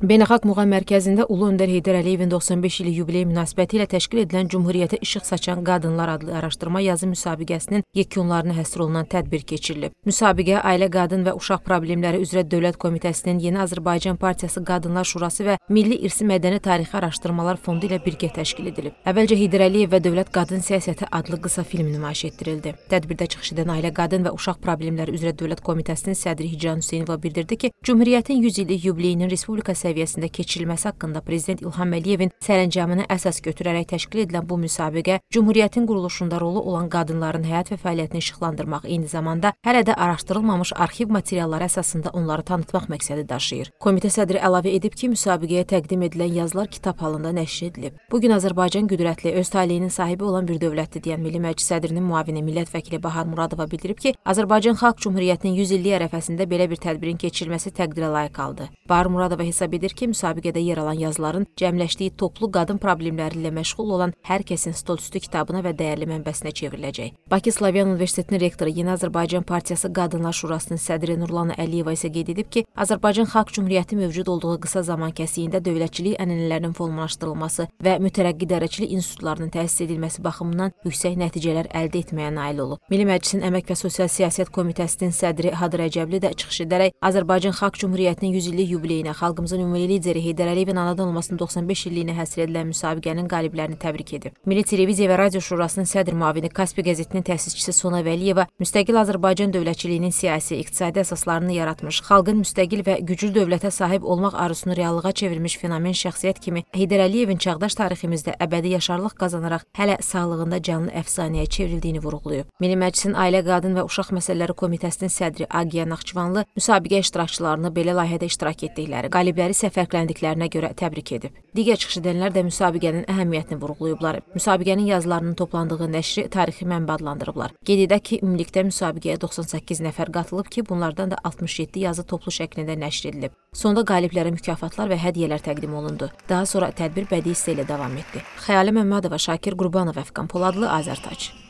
Beynəlxalq Muğam Mərkəzində Ulu Öndər Heydər Əliyevin 95 ili yubileyi münasibətilə təşkil edilən Cümhuriyyətə işıq saçan qadınlar adlı araşdırma yazı müsabiqəsinin yekunlarına həsr olunan tədbir keçirilib. Müsabiqə Ailə, Qadın və Uşaq Problemləri üzrə Dövlət Komitəsinin Yeni Azərbaycan Partiyası Qadınlar Şurası və Milli İrsi Mədəni Tarixi Araşdırmalar Fondu ilə birgə təşkil edilib. Əvvəlcə Heydər Əliyev və Dövlət Qadın Siyasəti adlı qısa film nümayiş etdirildi. Tədbirdə çıxış edən Ailə, Qadın və Uşaq Problemləri üzrə Dövlət Komitəsinin sədri Hicran Hüseynova bildirdi ki, Cümhuriyyətin 100 illik yubileyinin Respublika səviyyəsində keçirilməsi haqqında Prezident İlham Əliyevin sərəncamını əsas götürərək təşkil edilən bu müsabiqə Cümhuriyyətin quruluşunda rolu olan qadınların həyat və fəaliyyətini işıqlandırmaq, eyni zamanda hələ də araşdırılmamış arxiv materialları əsasında onları tanıtmaq məqsədi daşıyır. Komitə sədri əlavə edib ki, müsabiqəyə təqdim edilən yazılar kitab halında nəşr edilib. Bu gün Azərbaycan qüdrətli, öz taleyinin sahibi olan bir dövlətdir deyən Milli Məclis sədrinin müavini millət vəkili Bahar Muradova bildirib ki, Azərbaycan Xalq Cümhuriyyətinin 100 illik ərəfəsində belə bir tədbirin keçirilməsi təqdirə layiq aldı. Bahar Muradova hesab edir ki, müsabiqədə yer alan yazıların cəmləşdiyi toplu qadın problemləri ilə məşğul olan hər kəsin stolüstü kitabına və dəyərli mənbəsinə çevriləcək. Bakı Slavyan Universitetinin rektoru Yeni Azərbaycan Partiyası Qadınlar Şurasının sədri Nurlana Əliyeva isə qeyd edib ki, Azərbaycan Xalq Cümhuriyyəti mövcud olduğu qısa zaman kəsiyində dövlətçilik ənənələrinin formalaşdırılması və mütərəqqi idarəçilik institutlarının təsis edilməsi baxımından yüksək nəticələr əldə etməyə nail olub. Milli Məclisin Əmək və Sosial Siyasət Komitəsinin sədri Hadır Əcəbli də çıxış edərək Azərbaycan Xalq Cümhuriyyətinin 100 illik yubileyinə xalqımızın ümumi lideri Heydər Əliyevin anadan olmasının 95 illiyinə həsr edilən müsabiqənin qaliblərini təbrik edib. Milli Televiziya və Radio Şurasının sədr müavini Kaspia qəzetinin təsisçisi Sona Vəliyeva müstəqil Azərbaycan dövlətçiliyinin siyasi, iqtisadi əsaslarını yaratmış, xalqın müstəqil və güclü dövlətə sahib olmaq arzusunu reallığa çevirmiş fenomen şəxsiyyət kimi Heydər Əliyevin çağdaş tariximizdə əbədi yaşarlıq qazanaraq hələ sağlığında canlı əfsanəyə çevrildiyini vurğulayıb. Milli Məclisin Ailə, Qadın və Uşaq Məsələləri Komitəsinin sədri Agiya Naxçıvanlı müsabiqə iştirakçılarını belə layihədə iştirak etdikləri, qalibləri isə fərqləndiklərinə görə təbrik edib. Digər çıxış edənlər də müsabiqənin əhəmiyyətini vurğulayıblar. Müsabiqənin yazılarının toplandığı nəşri tarixi mənbə adlandırıblar. Qeyd edək ki, ümumilikdə müsabiqəyə 98 nəfər qatılıb ki, bunlardan da 67 yazı toplu şəklində nəşr edilib. Sonda qaliblərə mükafatlar və hədiyyələr təqdim olundu. Daha sonra tədbir bədii hissə ilə davam etdi. Xəyalə Məmmədova, Şakir Qurbanov, Əfqan Poladlı, Azərtac.